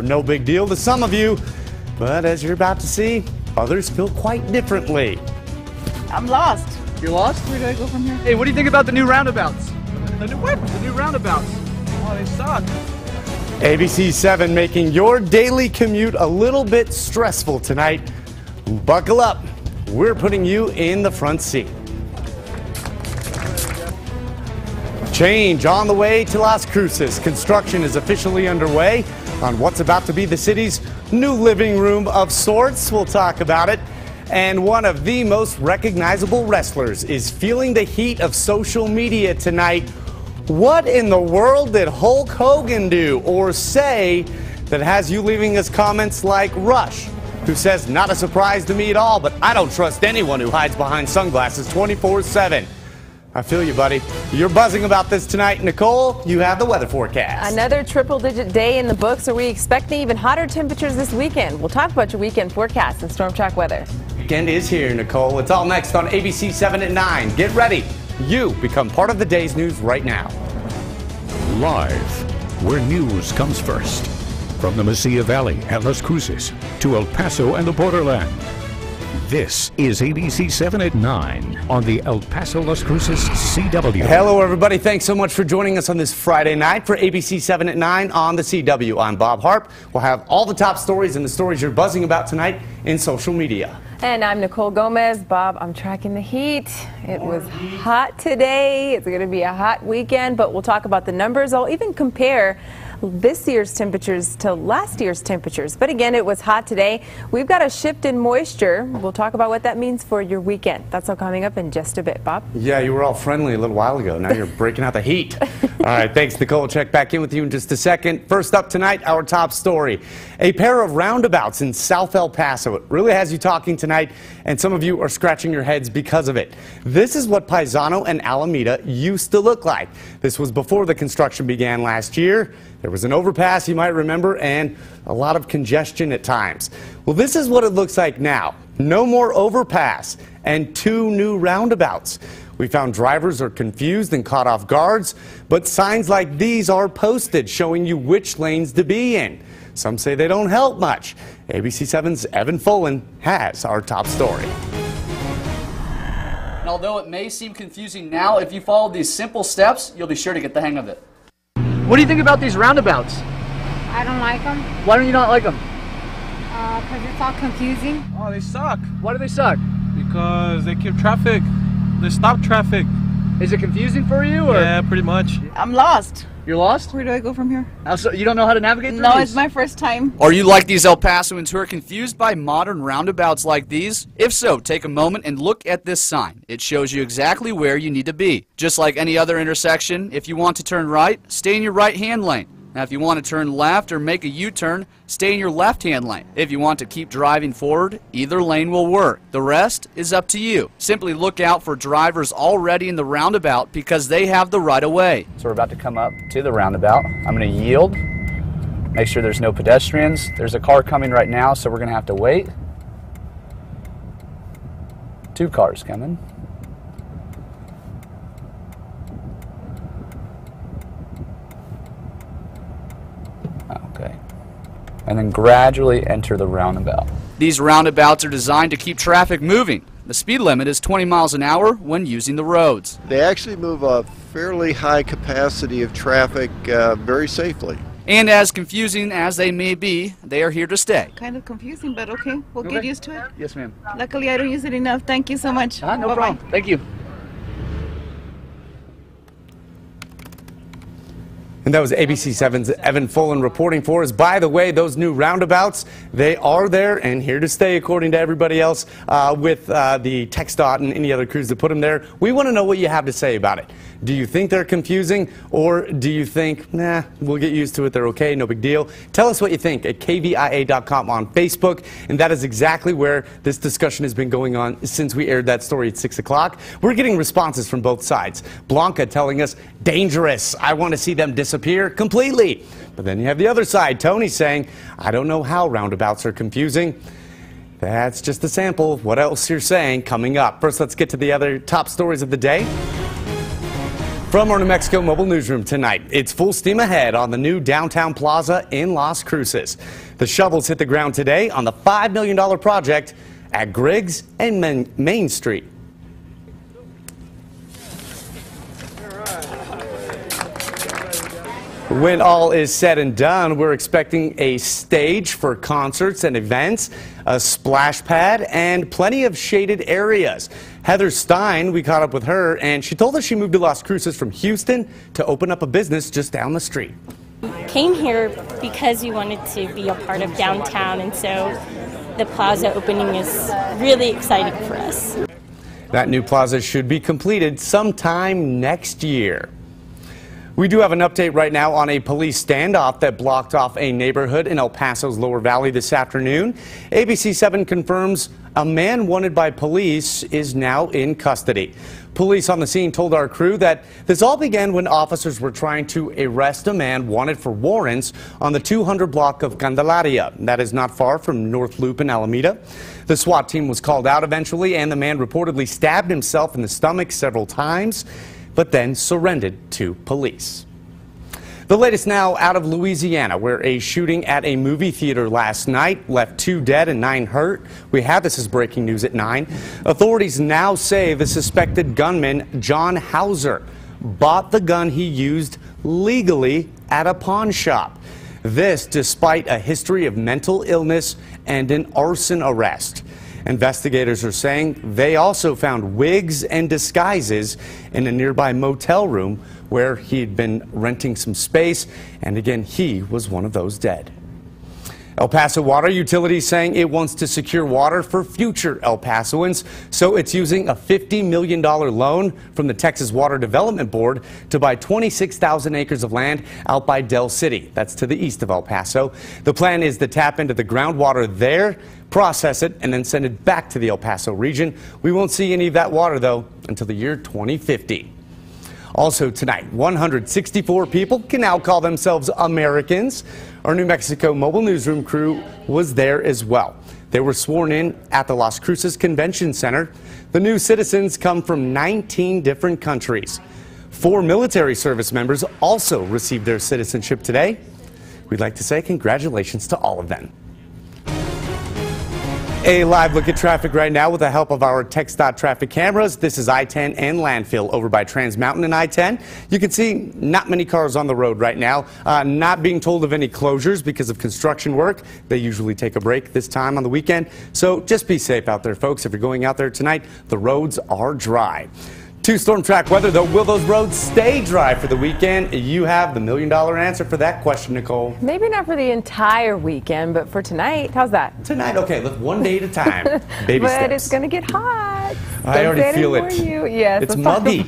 No big deal to some of you, but as you're about to see, others feel quite differently. I'm lost. You're lost? Where do I go from here? Hey, what do you think about the new roundabouts? The new what? The new roundabouts. Oh, they suck. ABC 7 making your daily commute a little bit stressful tonight. Buckle up. We're putting you in the front seat. Change on the way to Las Cruces. Construction is officially underway on what's about to be the city's new living room of sorts. We'll talk about it. And one of the most recognizable wrestlers is feeling the heat of social media tonight. What in the world did Hulk Hogan do or say that has you leaving us comments like Rush, who says, Not a surprise to me at all, but I don't trust anyone who hides behind sunglasses 24 7. I feel you, buddy. You're buzzing about this tonight. Nichole, you have the weather forecast. Another triple digit day in the books. Are we expecting even hotter temperatures this weekend? We'll talk about your weekend forecast and storm track weather. Weekend is here, Nichole. It's all next on ABC 7 at 9. Get ready. You become part of the day's news right now. Live, where news comes first. From the Mesilla Valley and Las Cruces to El Paso and the borderland. This is ABC 7 at 9 on the El Paso Las Cruces CW. Hello, everybody. Thanks so much for joining us on this Friday night for ABC 7 at 9 on the CW. I'm Bob Harp. We'll have all the top stories and the stories you're buzzing about tonight in social media. And I'm Nichole Gomez. Bob, I'm tracking the heat. It was hot today. It's going to be a hot weekend, but we'll talk about the numbers. I'll even compare this year's temperatures to last year's temperatures. But again, it was hot today. We've got a shift in moisture. We'll talk about what that means for your weekend. That's all coming up in just a bit, Bob. Yeah, you were all friendly a little while ago. Now you're breaking out the heat. all right, thanks, Nichole. Check back in with you in just a second. First up tonight, our top story. A pair of roundabouts in South El Paso. It really has you talking tonight, and some of you are scratching your heads because of it. This is what Paisano and Alameda used to look like. This was before the construction began last year. There was an overpass, you might remember, and a lot of congestion at times. Well, this is what it looks like now. No more overpass and two new roundabouts. We found drivers are confused and caught off guards, but signs like these are posted showing you which lanes to be in. Some say they don't help much. ABC 7's Evan Fullen has our top story. And although it may seem confusing now, if you follow these simple steps, you'll be sure to get the hang of it. What do you think about these roundabouts? I don't like them Why don't you not like them? because uh, it's all confusing. Oh, they suck Why do they suck? because they keep traffic. They stop traffic. Is it confusing for you, or Yeah, pretty much. I'm lost. you're lost? Where do I go from here? Also, you don't know how to navigate through No, these? it's my first time. Are you like these El Pasoans who are confused by modern roundabouts like these? If so, take a moment and look at this sign. It shows you exactly where you need to be. Just like any other intersection, if you want to turn right, stay in your right hand lane. Now, if you want to turn left or make a U-turn, stay in your left-hand lane. If you want to keep driving forward, either lane will work. The rest is up to you. Simply look out for drivers already in the roundabout because they have the right of way. So we're about to come up to the roundabout. I'm going to yield. Make sure there's no pedestrians. There's a car coming right now, so we're going to have to wait. Two cars coming. Okay. And then gradually enter the roundabout. These roundabouts are designed to keep traffic moving. The speed limit is 20 miles an hour when using the roads. They actually move a fairly high capacity of traffic uh, very safely. And as confusing as they may be, they are here to stay. Kind of confusing, but okay. We'll get used to it. Yes, ma'am. Luckily, I don't use it enough. Thank you so much. Ah, no Bye-bye. problem. Thank you. And that was ABC 7's Evan Fullen reporting for us. By the way, those new roundabouts, they are there and here to stay, according to everybody else, uh, with uh, the TxDOT and any other crews that put them there. We want to know what you have to say about it. Do you think they're confusing, or do you think, nah, we'll get used to it, they're okay, no big deal? Tell us what you think at kvia.com on Facebook, and that is exactly where this discussion has been going on since we aired that story at 6 o'clock. We're getting responses from both sides. Blanca telling us, dangerous, I want to see them disappear completely. But then you have the other side, Tony saying, I don't know how roundabouts are confusing. That's just a sample of what else you're saying coming up. First, let's get to the other top stories of the day. From our New Mexico Mobile Newsroom tonight, it's full steam ahead on the new downtown plaza in Las Cruces. The shovels hit the ground today on the $5 million project at Griggs and Main Street. When all is said and done, we're expecting a stage for concerts and events, a splash pad, and plenty of shaded areas. Heather Stein, we caught up with her, and she told us she moved to Las Cruces from Houston to open up a business just down the street. Came here because we wanted to be a part of downtown, and so the plaza opening is really exciting for us. That new plaza should be completed sometime next year. We do have an update right now on a police standoff that blocked off a neighborhood in El Paso's Lower Valley this afternoon. ABC 7 confirms a man wanted by police is now in custody. Police on the scene told our crew that this all began when officers were trying to arrest a man wanted for warrants on the 200 block of Candelaria. That is not far from North Loop in Alameda. The SWAT team was called out eventually, and the man reportedly stabbed himself in the stomach several times but then surrendered to police. The latest now out of Louisiana, where a shooting at a movie theater last night left two dead and nine hurt. We have this as breaking news at 9. Authorities now say the suspected gunman, John Houser, bought the gun he used legally at a pawn shop. This despite a history of mental illness and an arson arrest. Investigators are saying they also found wigs and disguises in a nearby motel room where he'd been renting some space, and again, he was one of those dead. El Paso Water Utilities saying it wants to secure water for future El Pasoans, so it's using a $50 million loan from the Texas Water Development Board to buy 26,000 acres of land out by Dell City. That's to the east of El Paso. The plan is to tap into the groundwater there, process it, and then send it back to the El Paso region. We won't see any of that water, though, until the year 2050. Also tonight, 164 people can now call themselves Americans. Our New Mexico mobile newsroom crew was there as well. They were sworn in at the Las Cruces Convention Center. The new citizens come from 19 different countries. Four military service members also received their citizenship today. We'd like to say congratulations to all of them. A live look at traffic right now with the help of our TxDOT traffic cameras. This is I-10 and landfill over by Trans Mountain and I-10. You can see not many cars on the road right now. Uh, not being told of any closures because of construction work. They usually take a break this time on the weekend. So just be safe out there, folks. If you're going out there tonight, the roads are dry. Two storm track weather, though. Will those roads stay dry for the weekend? You have the million dollar answer for that question, Nichole. Maybe not for the entire weekend, but for tonight. How's that? Tonight, okay. Let's one day at a time. Baby but steps. it's going to get hot. I already feel it. You. Yes, it's muggy.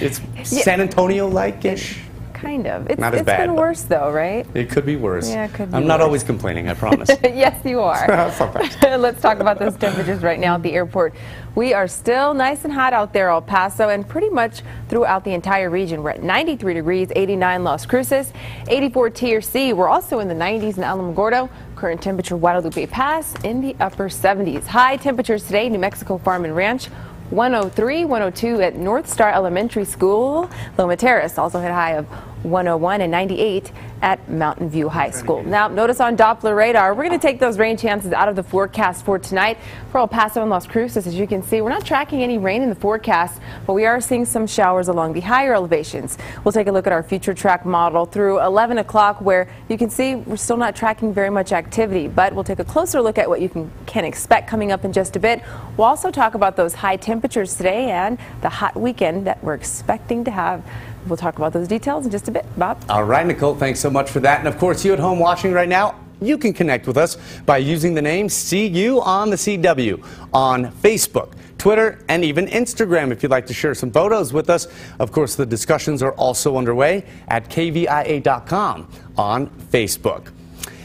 It's yeah. San Antonio like ish. Kind of. It's, not as it's bad, been worse, though, right? It could be worse. Yeah, it could be I'm not worse. always complaining, I promise. yes, you are. Let's talk about those temperatures right now at the airport. We are still nice and hot out there, El Paso, and pretty much throughout the entire region. We're at 93 degrees, 89 Las Cruces, 84 TRC. We're also in the 90s in Alamogordo. Current temperature Guadalupe Pass in the upper 70s. High temperatures today, New Mexico Farm and Ranch. 103, 102 at North Star Elementary School. Loma Terrace also hit a high of 101 and 98 at Mountain View High School. Now, notice on Doppler radar, we're going to take those rain chances out of the forecast for tonight for El Paso and Las Cruces. As you can see, we're not tracking any rain in the forecast, but we are seeing some showers along the higher elevations. We'll take a look at our future track model through 11 o'clock, where you can see we're still not tracking very much activity, but we'll take a closer look at what you can, can expect coming up in just a bit. We'll also talk about those high temperatures today and the hot weekend that we're expecting to have. We'll talk about those details in just a bit. Bob? All right, Nichole, thanks so much for that. And of course, you at home watching right now, you can connect with us by using the name CU on the CW on Facebook, Twitter, and even Instagram if you'd like to share some photos with us. Of course, the discussions are also underway at kvia.com on Facebook.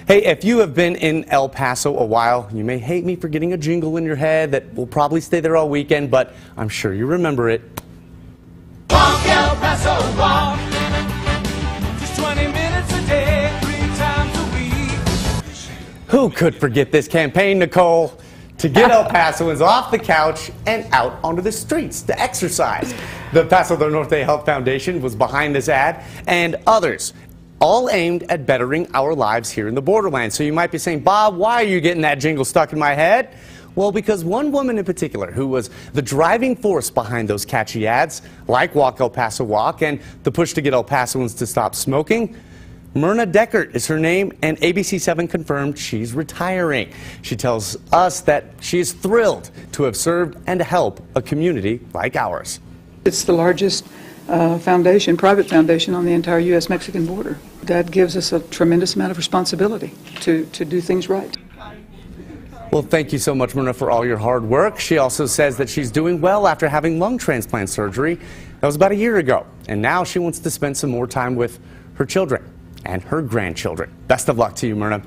Hey, if you have been in El Paso a while, you may hate me for getting a jingle in your head that will probably stay there all weekend, but I'm sure you remember it. Walk El walk. Just 20 minutes a day, three times a week. Who could forget this campaign, Nichole? to get El Pasoans off the couch and out onto the streets to exercise. The Paso del Norte Health Foundation was behind this ad and others. All aimed at bettering our lives here in the borderlands. So you might be saying, Bob, why are you getting that jingle stuck in my head? Well, because one woman in particular who was the driving force behind those catchy ads, like Walk El Paso Walk and the push to get El Pasoans to stop smoking, Myrna Deckert is her name, and ABC7 confirmed she's retiring. She tells us that she is thrilled to have served and to help a community like ours. It's the largest uh, foundation, private foundation on the entire U.S. Mexican border. That gives us a tremendous amount of responsibility to, to do things right. Well, thank you so much, Myrna, for all your hard work. She also says that she's doing well after having lung transplant surgery. That was about a year ago. And now she wants to spend some more time with her children and her grandchildren. Best of luck to you, Myrna.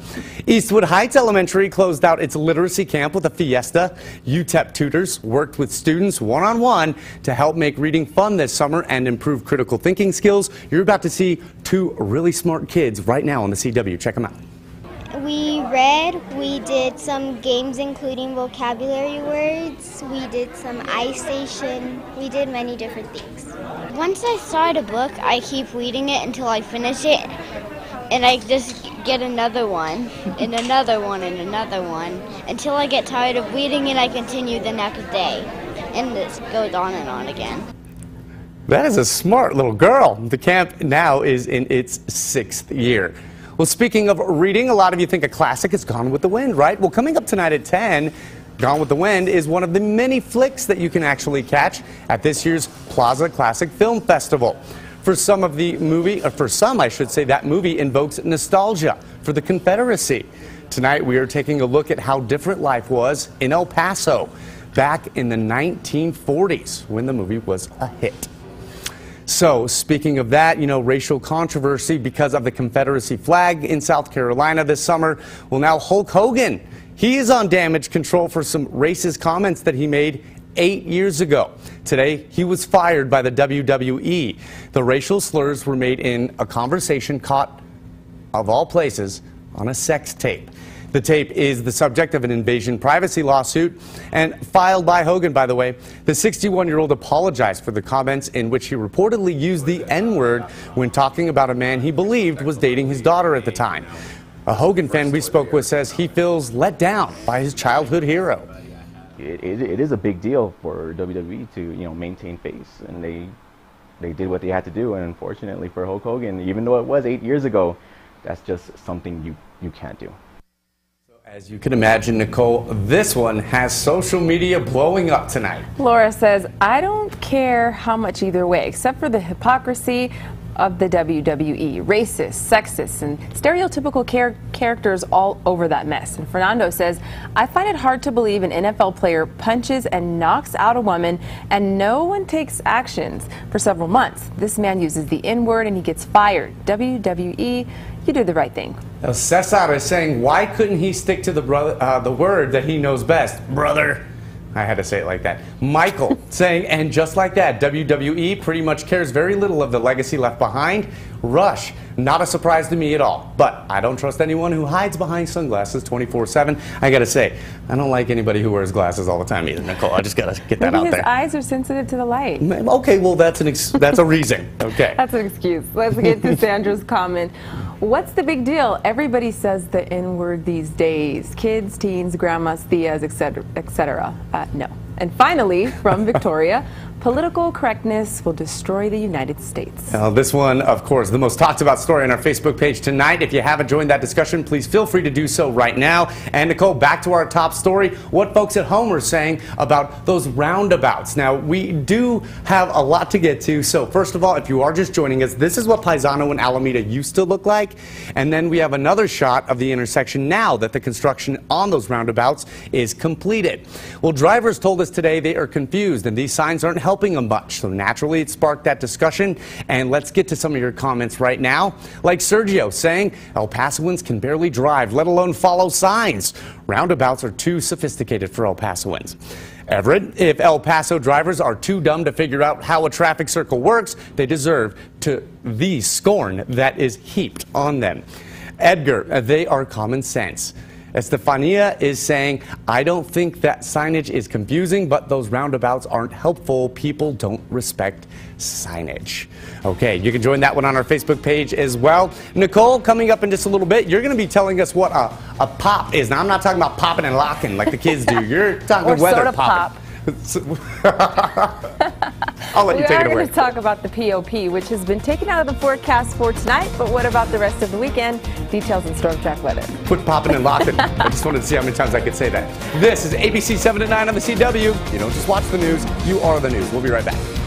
Eastwood Heights Elementary closed out its literacy camp with a fiesta. UTEP tutors worked with students one on one to help make reading fun this summer and improve critical thinking skills. You're about to see two really smart kids right now on the CW. Check them out. We read, we did some games including vocabulary words, we did some ice station, we did many different things. Once I start a book, I keep reading it until I finish it, and I just get another one, and another one, and another one. Until I get tired of reading it, I continue the next day. And this goes on and on again. That is a smart little girl. The camp now is in its sixth year. Well, speaking of reading, a lot of you think a classic is Gone with the Wind, right? Well, coming up tonight at 10, Gone with the Wind is one of the many flicks that you can actually catch at this year's Plaza Classic Film Festival. For some of the movie, or for some, I should say, that movie invokes nostalgia for the Confederacy. Tonight, we are taking a look at how different life was in El Paso back in the 1940s when the movie was a hit. So, speaking of that, you know, racial controversy because of the Confederacy flag in South Carolina this summer. Well, now Hulk Hogan, he is on damage control for some racist comments that he made eight years ago. Today, he was fired by the WWE. The racial slurs were made in a conversation caught, of all places, on a sex tape. The tape is the subject of an invasion privacy lawsuit and filed by Hogan, by the way. The 61 year old apologized for the comments in which he reportedly used the N word when talking about a man he believed was dating his daughter at the time. A Hogan fan we spoke with says he feels let down by his childhood hero. It, it, it is a big deal for WWE to you know maintain face, and they they did what they had to do. And unfortunately for Hulk Hogan, even though it was eight years ago, that's just something you you can't do. As you can imagine, Nicole, this one has social media blowing up tonight. Laura says, I don't care how much either way, except for the hypocrisy of the WWE. Racist, sexist, and stereotypical char characters all over that mess. And Fernando says, I find it hard to believe an NFL player punches and knocks out a woman and no one takes actions for several months. This man uses the N word and he gets fired. WWE, you did the right thing. Now, Cesar is saying, why couldn't he stick to the, brother, uh, the word that he knows best? Brother. I had to say it like that. Michael saying, and just like that, WWE pretty much cares very little of the legacy left behind. Rush, not a surprise to me at all. But I don't trust anyone who hides behind sunglasses 24 7. I gotta say, I don't like anybody who wears glasses all the time either, Nichole. I just gotta get that Maybe out his there. His eyes are sensitive to the light. Okay, well, that's, an ex- that's a reason. Okay. That's an excuse. Let's get to Sandra's comment. What's the big deal? Everybody says the N word these days. Kids, teens, grandmas, tias, etc. etc. Uh, no. And finally, from Victoria, political correctness will destroy the United States. Now, this one, of course, the most talked about story on our Facebook page tonight. If you haven't joined that discussion, please feel free to do so right now. And Nichole, back to our top story what folks at home are saying about those roundabouts. Now, we do have a lot to get to. So, first of all, if you are just joining us, this is what Paisano and Alameda used to look like. And then we have another shot of the intersection now that the construction on those roundabouts is completed. Well, drivers told us today they are confused and these signs aren't them much. So naturally, it sparked that discussion. And let's get to some of your comments right now. Like Sergio saying, El Pasoans can barely drive, let alone follow signs. Roundabouts are too sophisticated for El Pasoans. Everett, if El Paso drivers are too dumb to figure out how a traffic circle works, they deserve to the scorn that is heaped on them. Edgar, they are common sense. Estefania is saying, I don't think that signage is confusing, but those roundabouts aren't helpful. People don't respect signage. Okay, you can join that one on our Facebook page as well. Nichole, coming up in just a little bit, you're going to be telling us what a, a pop is. Now, I'm not talking about popping and locking like the kids do. You're talking Or weather soda popping. I'll let we you take are it away. going to talk about the POP, which has been taken out of the forecast for tonight. But what about the rest of the weekend? Details in Storm Track Weather. Quit popping and locking. I just wanted to see how many times I could say that. This is ABC 7 to 9 on the CW. You don't just watch the news, you are the news. We'll be right back.